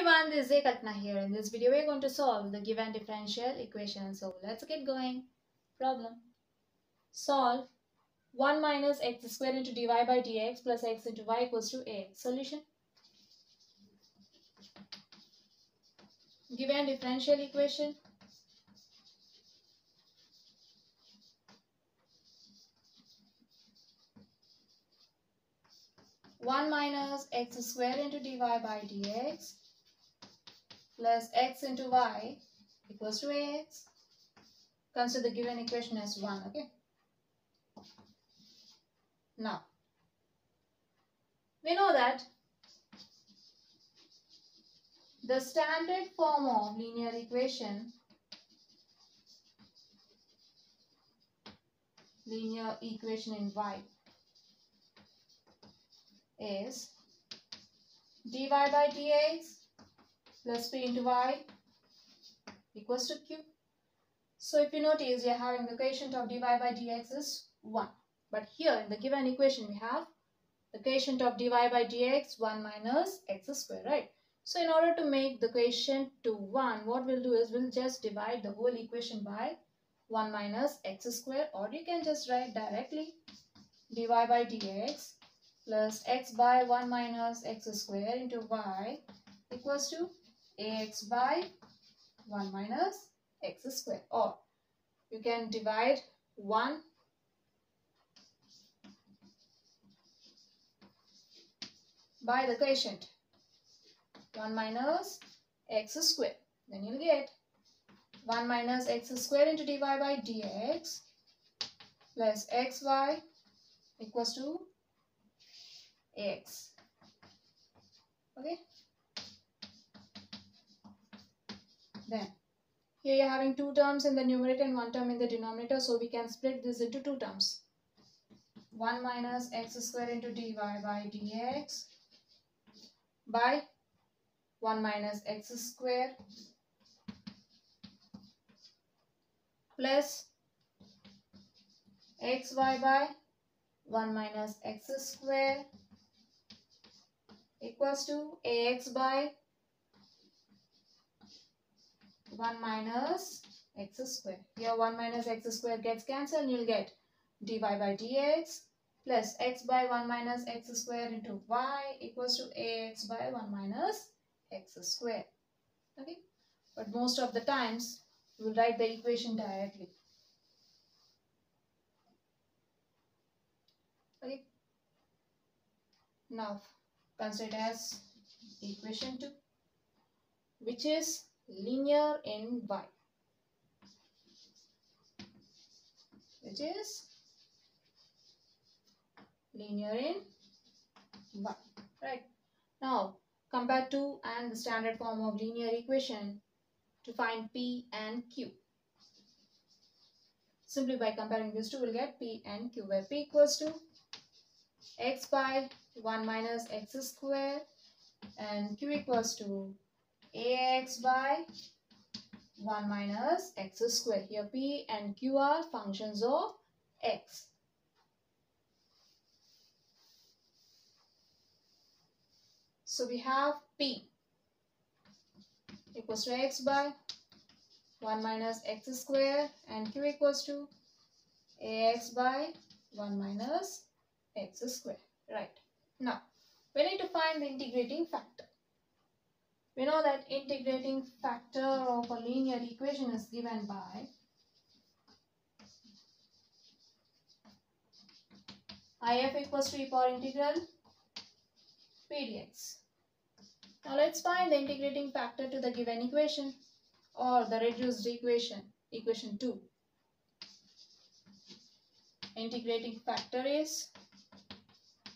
everyone, this is Kalpana here. In this video, we're going to solve the given differential equation. So let's get going. Problem. Solve 1 minus x square into dy by dx plus x into y equals to a. Solution. Given differential equation. One minus x square into dy by dx plus x into y equals to ax. Consider the given equation as 1, okay? Now, we know that the standard form of linear equation linear equation in y is dy by dx plus p into y equals to q. So if you notice, we are having the quotient of dy by dx is 1. But here in the given equation, we have the quotient of dy by dx 1 minus x square, right? So in order to make the quotient to 1, what we'll do is we'll just divide the whole equation by 1 minus x square or you can just write directly dy by dx plus x by 1 minus x square into y equals to ax by 1 minus x square or you can divide 1 by the quotient 1 minus x square. Then you'll get 1 minus x square into dy by dx plus xy equals to ax okay then here you're having two terms in the numerator and one term in the denominator so we can split this into two terms. 1 minus x square into dy by dx by 1 minus x square plus xy by 1 minus x square equals to ax by 1 minus x square. Here 1 minus x square gets cancelled and you'll get dy by dx plus x by 1 minus x square into y equals to ax by 1 minus x square. Okay. But most of the times you will write the equation directly. Okay. Now consider as equation 2 which is linear in y which is linear in y right? Now compare 2 and the standard form of linear equation to find p and q. Simply by comparing these two we'll get p and q where p equals to x by 1 minus x square and q equals to ax by 1 minus x square. Here p and q are functions of x. So we have p equals to x by 1 minus x square and q equals to ax by 1 minus x square. Right. Now, we need to find the integrating factor. We know that integrating factor of a linear equation is given by IF equals to e power integral p dx. Now let's find the integrating factor to the given equation or the reduced equation, equation 2. Integrating factor is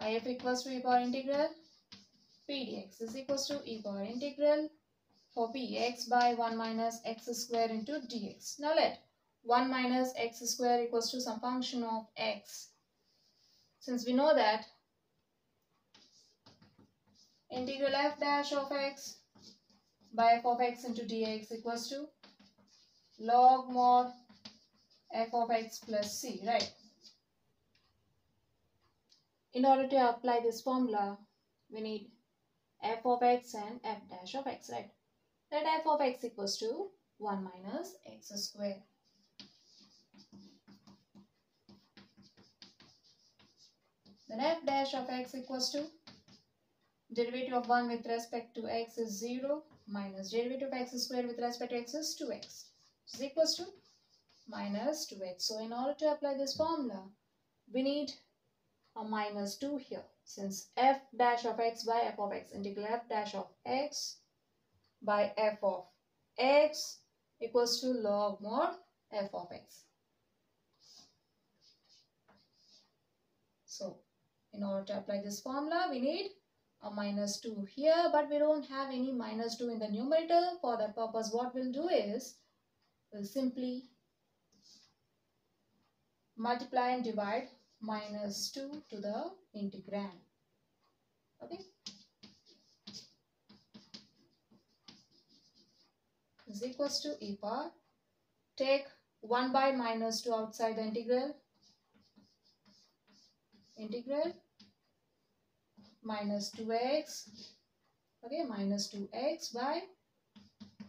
IF equals to e power integral p dx is equals to e power integral for p x by 1 minus x square into dx. Now let 1 minus x square equals to some function of x. Since we know that integral f dash of x by f of x into dx equals to log mod f of x plus c, right? In order to apply this formula, we need f of x and f dash of x, right? Let f of x equals to 1 minus x square. Then f dash of x equals to derivative of 1 with respect to x is 0 minus derivative of x square with respect to x is 2x is equals to minus 2x. So in order to apply this formula, we need a minus 2 here since f dash of x by f of x integral f dash of x by f of x equals to log mod f of x. So in order to apply this formula, we need a minus 2 here, but we don't have any minus 2 in the numerator. For that purpose, what we'll do is, we'll simply multiply and divide minus 2 to the integrand. Okay. is equals to e power. Take 1 by minus 2 outside the integral. Integral minus 2x okay minus 2x by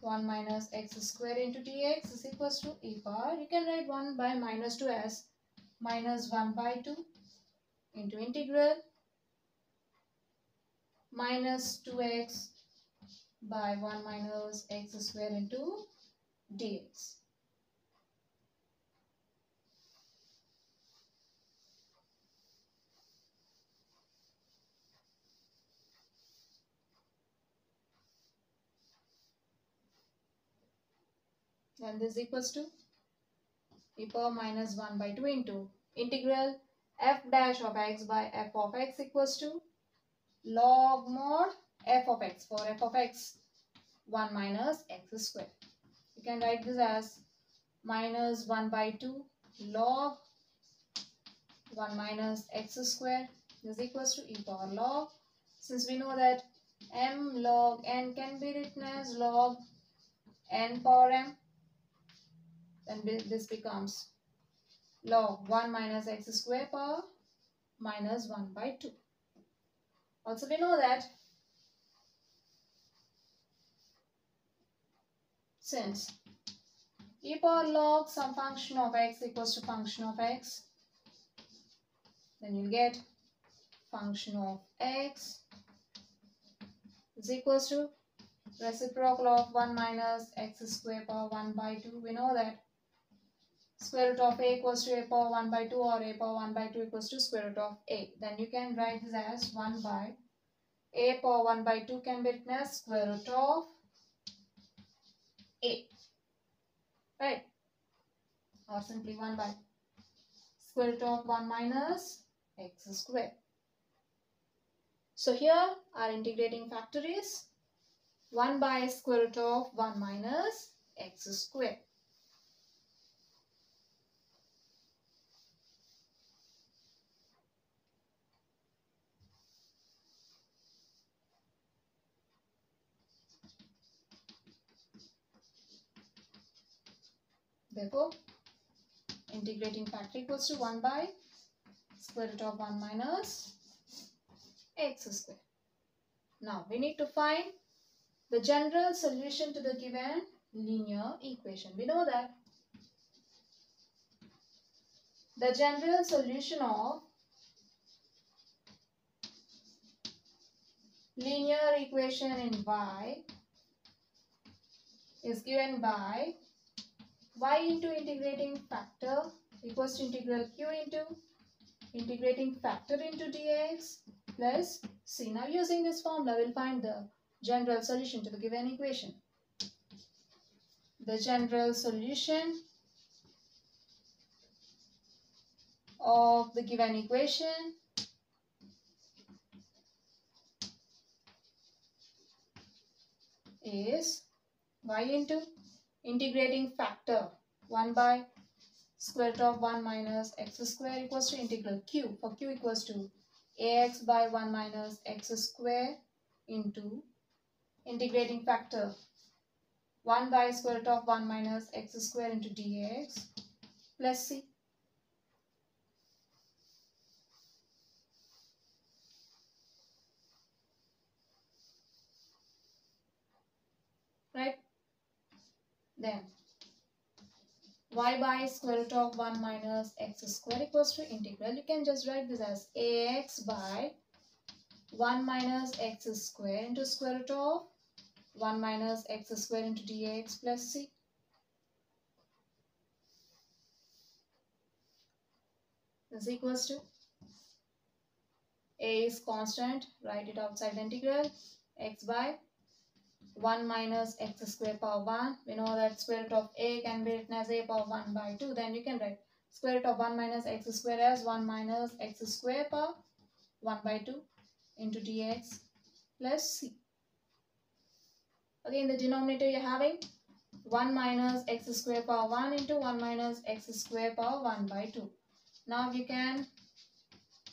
1 minus x square into dx is equals to e power you can write 1 by minus 2 as minus 1 by 2 into integral minus 2x by 1 minus x square into dx. Then this equals to e power minus 1 by 2 into integral f dash of x by f of x equals to log mod f of x for f of x 1 minus x square. You can write this as minus 1 by 2 log 1 minus x square is equals to e power log. Since we know that m log n can be written as log n power m, then this becomes log 1 minus x square power minus 1 by 2. Also we know that since e power log some function of x equals to function of x then you get function of x is equals to reciprocal of 1 minus x square power 1 by 2 we know that square root of a equals to a power 1 by 2 or a power 1 by 2 equals to square root of a. Then you can write this as 1 by a power 1 by 2 can be written as square root of a. Right? Or simply 1 by square root of 1 minus x square. So here our integrating factor is 1 by square root of 1 minus x square. Therefore, integrating factor equals to 1 by square root of 1 minus x square. Now, we need to find the general solution to the given linear equation. We know that the general solution of linear equation in y is given by y into integrating factor equals to integral q into integrating factor into dx plus c. Now using this formula, we'll find the general solution to the given equation. The general solution of the given equation is y into integrating factor 1 by square root of 1 minus x square equals to integral q for q equals to ax by 1 minus x square into integrating factor 1 by square root of 1 minus x square into dx plus c. Then y by square root of 1 minus x square equals to integral. You can just write this as ax by 1 minus x square into square root of 1 minus x square into dx plus c. This equals to a is constant, write it outside the integral, x by 1 minus x square power 1. We know that square root of a can be written as a power 1 by 2. Then you can write square root of 1 minus x square as 1 minus x square power 1 by 2 into dx plus c. Again, the denominator you're having 1 minus x square power 1 into 1 minus x square power 1 by 2. Now you can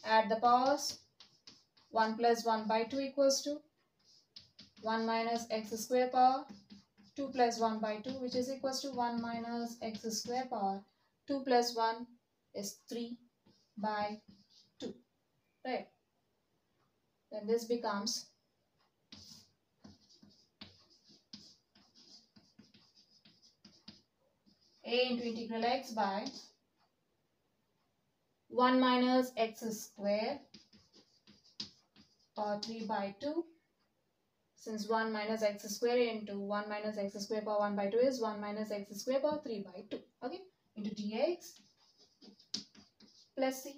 add the powers. 1 plus 1 by 2 equals to 1 minus x square power 2 plus 1 by 2 which is equals to 1 minus x square power. 2 plus 1 is 3 by 2 right? Then this becomes a into integral x by 1 minus x square or 3 by 2 since 1 minus x square into 1 minus x square power 1 by 2 is 1 minus x square power 3 by 2 okay? Into dx plus c.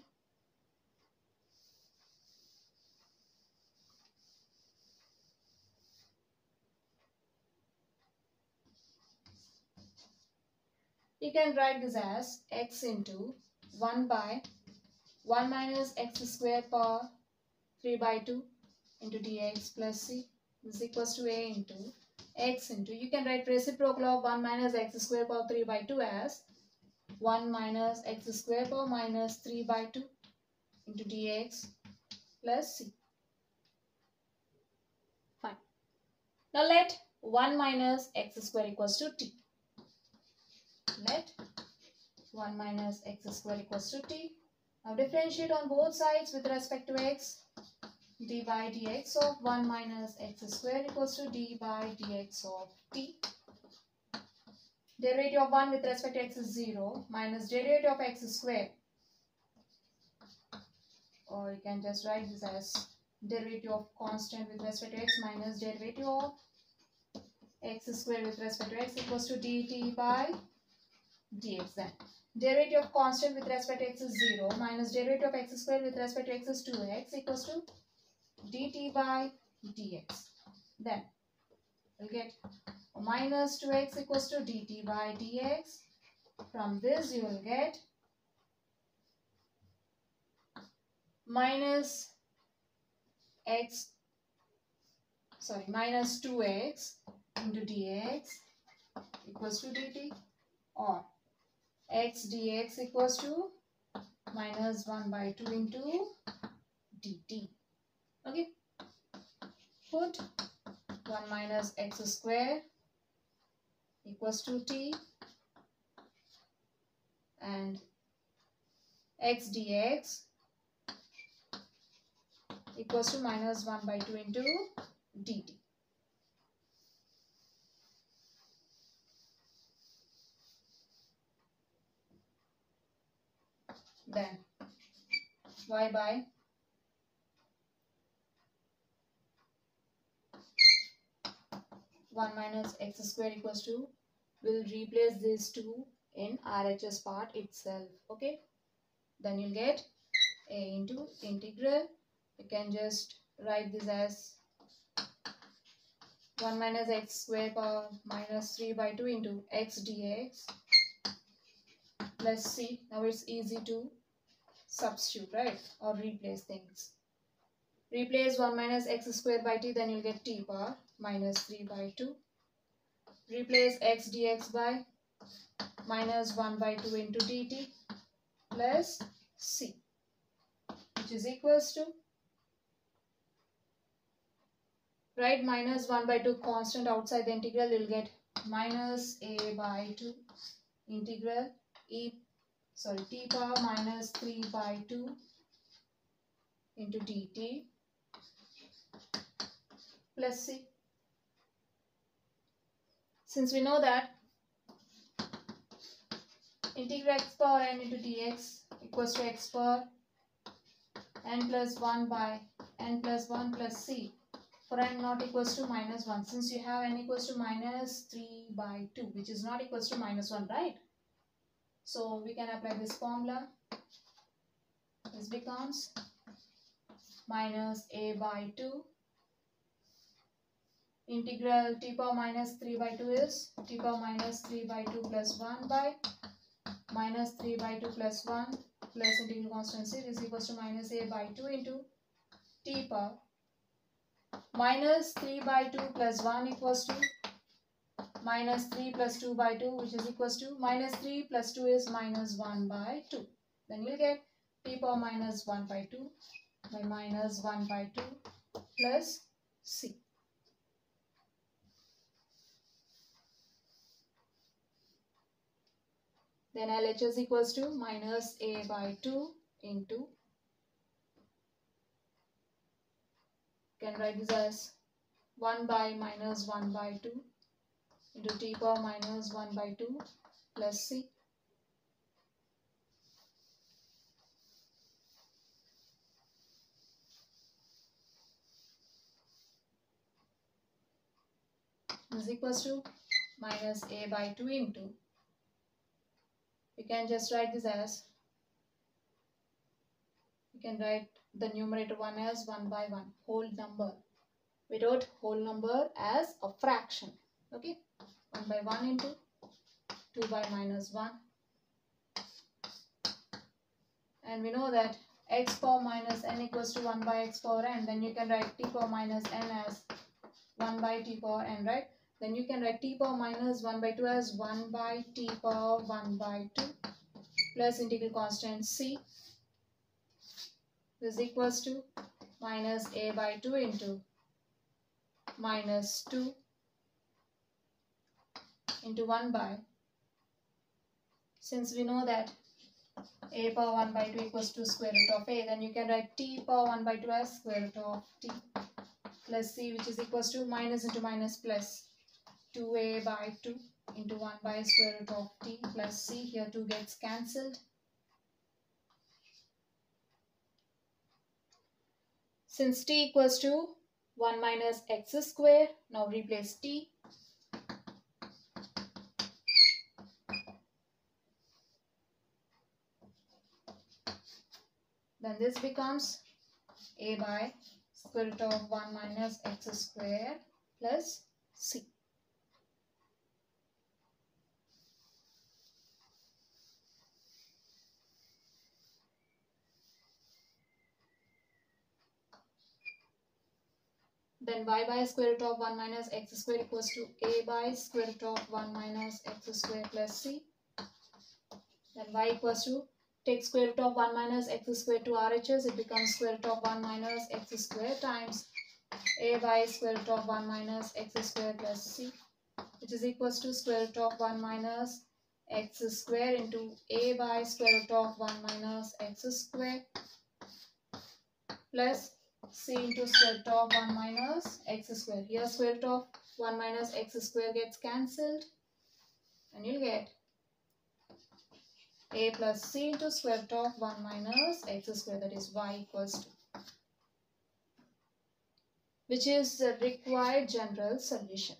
You can write this as x into 1 by 1 minus x square power 3 by 2 into dx plus c is equals to a into x into you can write reciprocal of 1 minus x square power 3 by 2 as 1 minus x square power minus 3 by 2 into dx plus c. Fine. Now let 1 minus x square equals to t. Let 1 minus x square equals to t. Now differentiate on both sides with respect to x d by dx of 1 minus x squared equals to d by dx of t. Derivative of 1 with respect to x is 0 minus derivative of x squared Or you can just write this as derivative of constant with respect to x minus derivative of x squared with respect to x equals to dt by dx then. Derivative of constant with respect to x is 0 minus derivative of x squared with respect to x is 2x equals to dt by dx. Then we'll get minus 2x equals to dt by dx. From this you will get minus x sorry minus 2x into dx equals to dt or x dx equals to minus 1 by 2 into dt okay put 1 minus x square equals to t and x dx equals to minus 1 by 2 into dt. Then y by one minus x square equals to will replace these two in RHS part itself. Okay. Then you'll get a into integral. You can just write this as 1 minus x square power minus 3 by 2 into x dx plus c. Now it's easy to substitute, right? Or replace things. Replace 1 minus x square by t, then you'll get t power minus 3 by 2. Replace x dx by minus 1 by 2 into dt plus c, which is equals to Write minus 1 by 2 constant outside the integral, you'll get minus a by 2 integral e, sorry, t power minus 3 by 2 into dt plus c. Since we know that integral x power n into dx equals to x power n plus 1 by n plus 1 plus c for n not equals to minus 1 since you have n equals to minus 3 by 2 which is not equals to minus 1 right? So we can apply this formula. This becomes minus a by 2 integral t power minus 3 by 2 is t power minus 3 by 2 plus 1 by minus 3 by 2 plus 1 plus integral constant c is equals to minus a by 2 into t power minus 3 by 2 plus 1 equals to minus 3 plus 2 by 2 which is equals to minus 3 plus 2 is minus 1 by 2 then you'll get t power minus 1 by 2 by minus 1 by 2 plus c then LHS equals to minus a by 2 into can write this as 1 by minus 1 by 2 into t power minus 1 by 2 plus c. Is equals to minus a by 2 into you can just write this as you can write the numerator 1 as 1 by 1 whole number. We wrote whole number as a fraction okay? 1 by 1 into 2 by minus 1 and we know that x power minus n equals to 1 by x power n then you can write t power minus n as 1 by t power n right then you can write t power minus 1 by 2 as 1 by t power 1 by 2 plus integral constant c is equals to minus a by 2 into minus 2 into 1 by. Since we know that a power 1 by 2 equals to square root of a then you can write t power 1 by 2 as square root of t plus c which is equals to minus into minus plus 2a by 2 into 1 by square root of t plus c. Here 2 gets cancelled. Since t equals to 1 minus x square, now replace t. Then this becomes a by square root of 1 minus x square plus c. Then y by square root of 1 minus x square equals to a by square root of 1 minus x square plus c. Then y equals to take square root of 1 minus x square to RHS. It becomes square root of 1 minus x square times a by square root of 1 minus x square plus c which is equals to square root of 1 minus x square into a by square root of 1 minus x square plus c into square root of 1 minus x square. Here square root of 1 minus x square gets cancelled and you'll get a plus c into square root of 1 minus x square that is y equals to which is the required general solution.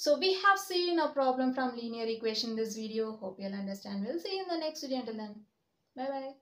So we have seen a problem from linear equation in this video. Hope you'll understand. We'll see you in the next video. Until then, bye bye.